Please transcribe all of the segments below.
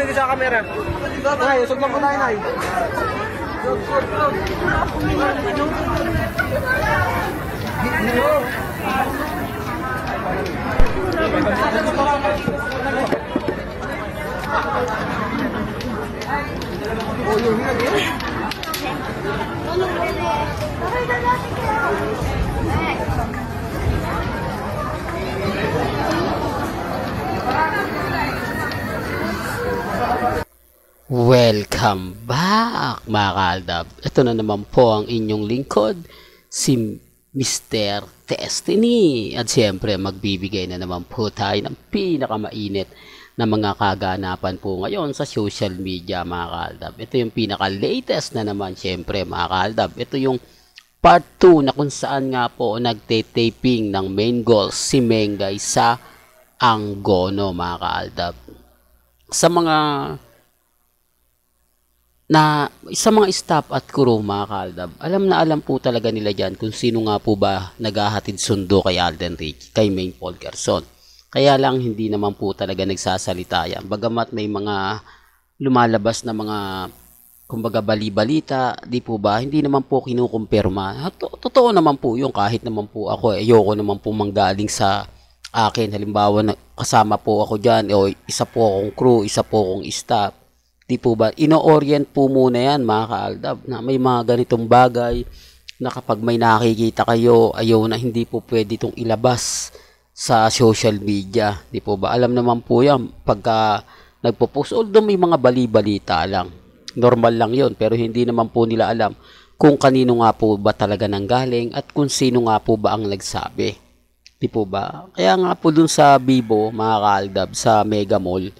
tumingin sa camera. Nay, usog lang tayo, Nay. Welcome back mga kaaldab. Ito na naman po ang inyong lingkod, si Mr. Destiny. At siyempre, magbibigay na naman po tayo ng pinakamainit na mga kaganapan po ngayon sa social media mga kaaldab. Ito yung pinaka-latest na naman siyempre mga kaaldab. Ito yung part 2 na kung saan nga po nagte-taping ng main goals si Mengay sa Angono mga kaaldab. Sa mga na sa mga staff at crew mga alam na alam po talaga nila dyan kung sino nga po ba naghahatid sundo kay Alden Rich, kay Main Paul Gerson. Kaya lang hindi naman po talaga nagsasalita yan. Bagamat may mga lumalabas na mga kumbaga bali-balita, di po ba, hindi naman po kinukumpirma. To- Totoo naman po yung kahit naman po ako, eh, ayoko naman po manggaling sa akin. Halimbawa, kasama po ako dyan, o isa po akong crew, isa po akong staff Di po ba? Ino-orient po muna yan mga kaaldab na may mga ganitong bagay na kapag may nakikita kayo, ayaw na hindi po pwede itong ilabas sa social media. Di po ba? Alam naman po yan pagka nagpo-post. Although may mga bali-balita lang. Normal lang yon pero hindi naman po nila alam kung kanino nga po ba talaga nanggaling at kung sino nga po ba ang nagsabi. Di po ba? Kaya nga po dun sa Bibo, mga kaaldab, sa Mega Mall,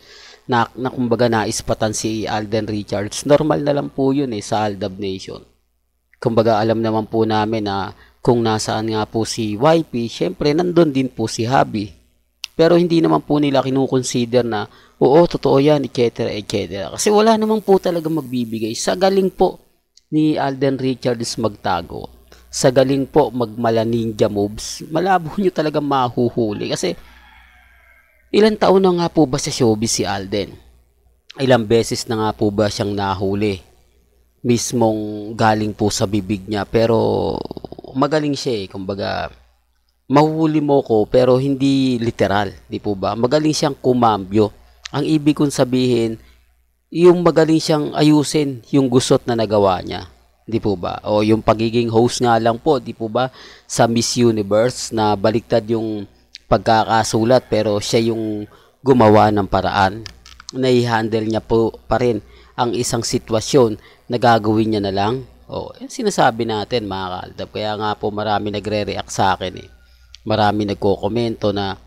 na, na kumbaga naispatan si Alden Richards. Normal na lang po yun eh sa Aldab Nation. Kumbaga alam naman po namin na kung nasaan nga po si YP, syempre nandun din po si Habi. Pero hindi naman po nila kinukonsider na oo, totoo yan, etc. etc. Kasi wala naman po talaga magbibigay. Sa galing po ni Alden Richards magtago, sa galing po magmala ninja moves, malabo nyo talaga mahuhuli. Kasi Ilan taon na nga po ba sa showbiz si Alden? Ilang beses na nga po ba siyang nahuli? Mismong galing po sa bibig niya pero magaling siya eh. Kumbaga, mahuhuli mo ko pero hindi literal, di po ba? Magaling siyang kumambyo. Ang ibig kong sabihin, yung magaling siyang ayusin yung gusot na nagawa niya. Di po ba? O yung pagiging host nga lang po, di po ba? Sa Miss Universe na baliktad yung pagkakasulat pero siya yung gumawa ng paraan. Nai-handle niya po pa rin ang isang sitwasyon na gagawin niya na lang. O, yan sinasabi natin mga kaaldab. Kaya nga po marami nagre-react sa akin eh. Marami nagko-komento na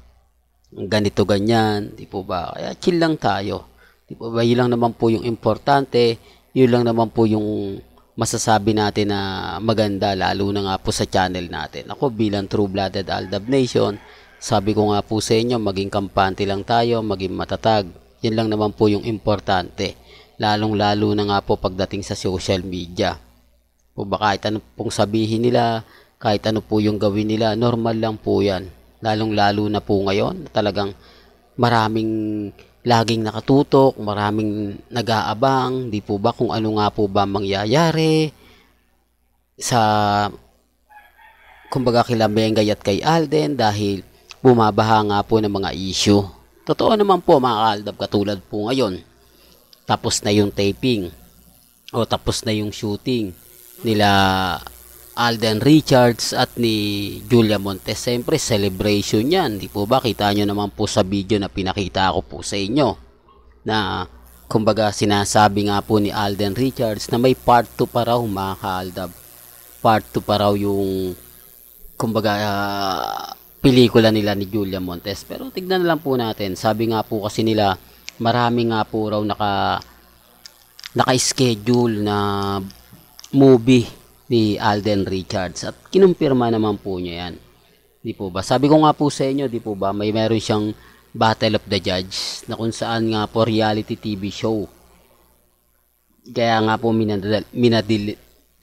ganito ganyan, di po ba? Kaya chill lang tayo. Di po ba? Yun lang naman po yung importante. Yun lang naman po yung masasabi natin na maganda lalo na nga po sa channel natin. Ako bilang True Blooded Aldab Nation, sabi ko nga po sa inyo, maging kampante lang tayo, maging matatag. Yan lang naman po yung importante. Lalong-lalo na nga po pagdating sa social media. O ba kahit ano pong sabihin nila, kahit ano po yung gawin nila, normal lang po yan. Lalong-lalo na po ngayon, talagang maraming laging nakatutok, maraming nag-aabang, di po ba kung ano nga po ba mangyayari sa kumbaga kila Mengay at kay Alden dahil bumabaha nga po ng mga issue. Totoo naman po mga kaaldab katulad po ngayon. Tapos na yung taping o tapos na yung shooting nila Alden Richards at ni Julia Montes. Siyempre celebration yan. Di po ba? Kita nyo naman po sa video na pinakita ko po sa inyo. Na kumbaga sinasabi nga po ni Alden Richards na may part 2 pa raw mga kaaldab. Part 2 pa raw yung kumbaga uh, pelikula nila ni Julia Montes. Pero tignan na lang po natin. Sabi nga po kasi nila, marami nga po raw naka naka-schedule na movie ni Alden Richards. At kinumpirma naman po niya yan. Di po ba? Sabi ko nga po sa inyo, di po ba, may meron siyang Battle of the Judge na kung saan nga po reality TV show. Kaya nga po minadali, minadili,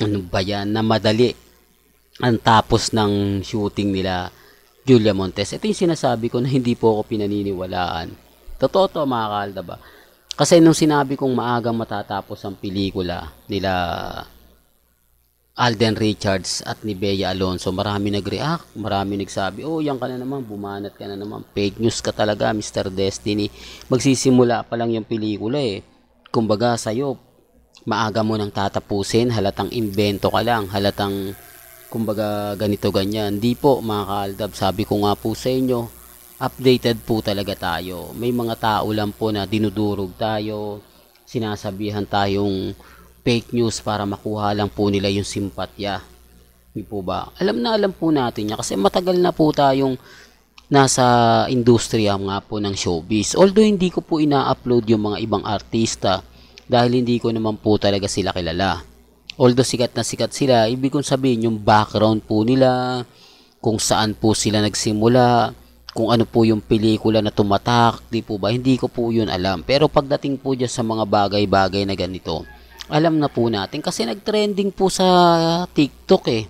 ano ba yan, na madali ang tapos ng shooting nila Julia Montes. Ito yung sinasabi ko na hindi po ako pinaniniwalaan. Totoo to mga kalda ba? Kasi nung sinabi kong maagang matatapos ang pelikula nila Alden Richards at ni Bea Alonso, marami nag-react, marami nagsabi, oh, yan ka na naman, bumanat ka na naman, fake news ka talaga, Mr. Destiny. Magsisimula pa lang yung pelikula eh. Kumbaga sa'yo, maaga mo nang tatapusin, halatang invento ka lang, halatang, kumbaga ganito ganyan. Hindi po mga kaaldab, sabi ko nga po sa inyo, updated po talaga tayo. May mga tao lang po na dinudurog tayo, sinasabihan tayong fake news para makuha lang po nila yung simpatya. Di po ba? Alam na alam po natin yan kasi matagal na po tayong nasa industriya nga po ng showbiz. Although hindi ko po ina-upload yung mga ibang artista dahil hindi ko naman po talaga sila kilala. Although sikat na sikat sila, ibig kong sabihin yung background po nila, kung saan po sila nagsimula, kung ano po yung pelikula na tumatak, di po ba? Hindi ko po yun alam. Pero pagdating po dyan sa mga bagay-bagay na ganito, alam na po natin kasi nagtrending po sa TikTok eh.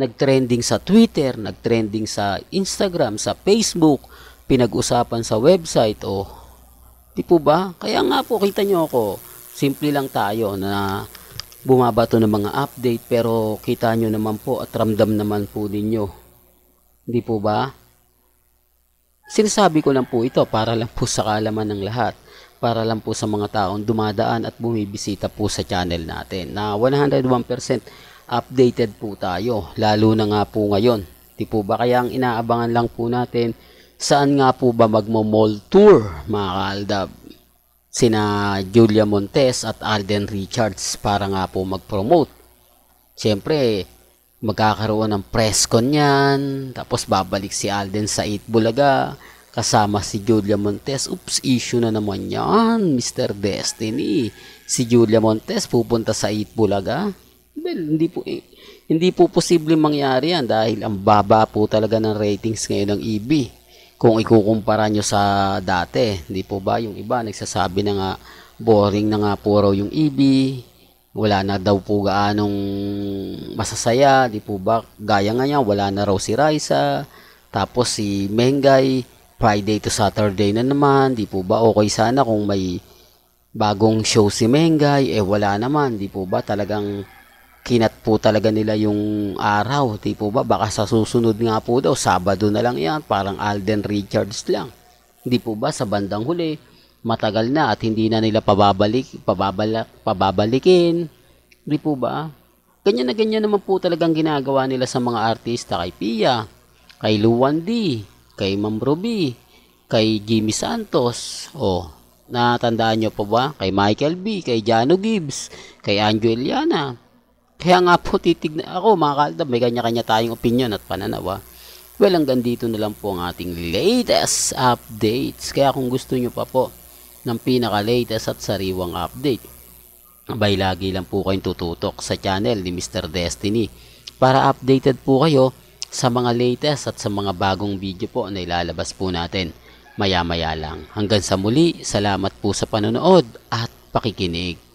Nagtrending sa Twitter, nagtrending sa Instagram, sa Facebook, pinag-usapan sa website o oh, di po ba? Kaya nga po kita nyo ako, simple lang tayo na bumabato ng mga update pero kita nyo naman po at ramdam naman po ninyo. Hindi po ba? Sinasabi ko lang po ito para lang po sa kalaman ng lahat para lang po sa mga taong dumadaan at bumibisita po sa channel natin na 101% updated po tayo lalo na nga po ngayon di po ba kaya ang inaabangan lang po natin saan nga po ba magmo-mall tour mga kaaldab sina Julia Montes at Alden Richards para nga po mag-promote syempre magkakaroon ng press con yan tapos babalik si Alden sa 8 Bulaga kasama si Julia Montes. Oops, issue na naman yan, Mr. Destiny. Si Julia Montes pupunta sa 8 Bulaga. Well, hindi po, eh, hindi po posible mangyari yan dahil ang baba po talaga ng ratings ngayon ng EB. Kung ikukumpara nyo sa dati, hindi po ba? Yung iba nagsasabi na nga boring na nga po raw yung EB, wala na daw po gaanong masasaya, di po ba? Gaya nga niya, wala na raw si Raisa, tapos si Mengay, Friday to Saturday na naman, di po ba? Okay sana kung may bagong show si Mengay, eh wala naman, di po ba? Talagang kinat po talaga nila yung araw, di po ba baka sa susunod nga po daw, Sabado na lang yan, parang Alden Richards lang. Di po ba sa bandang huli, matagal na at hindi na nila pababalik, pababala, pababalikin, di po ba? Ganyan na ganyan naman po talagang ginagawa nila sa mga artista kay Pia, kay Luwan D, kay Ma'am Ruby, kay Jimmy Santos, oh, natandaan nyo pa ba? Kay Michael B, kay Jano Gibbs, kay Anjo Eliana. Kaya nga po titignan ako mga kaldab, may kanya-kanya tayong opinion at pananaw. Ah. Well, hanggang dito na lang po ang ating latest updates. Kaya kung gusto nyo pa po ng pinaka-latest at sariwang update, abay lagi lang po kayong tututok sa channel ni Mr. Destiny para updated po kayo sa mga latest at sa mga bagong video po na ilalabas po natin maya maya lang. Hanggang sa muli, salamat po sa panonood at pakikinig.